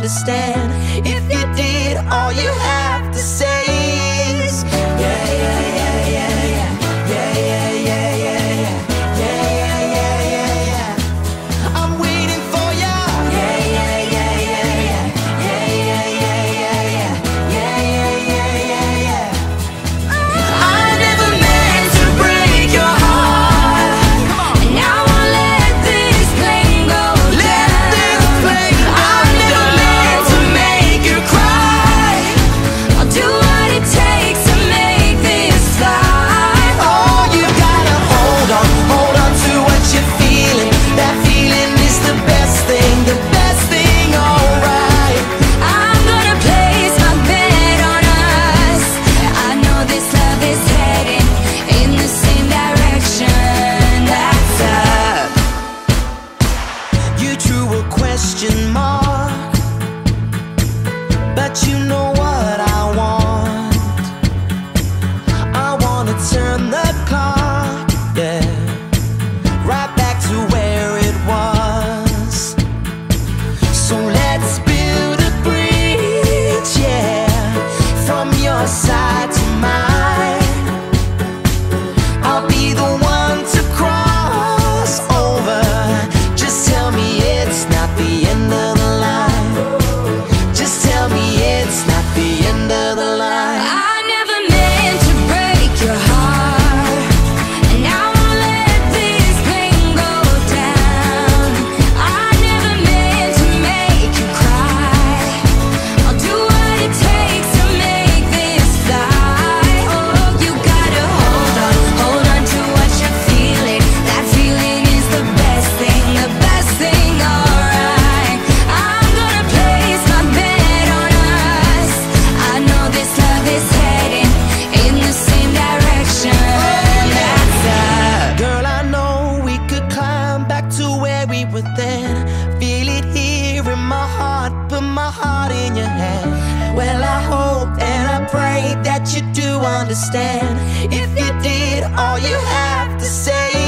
understand. If you did all you had. question. afraid that you do understand. If you did all you have to say.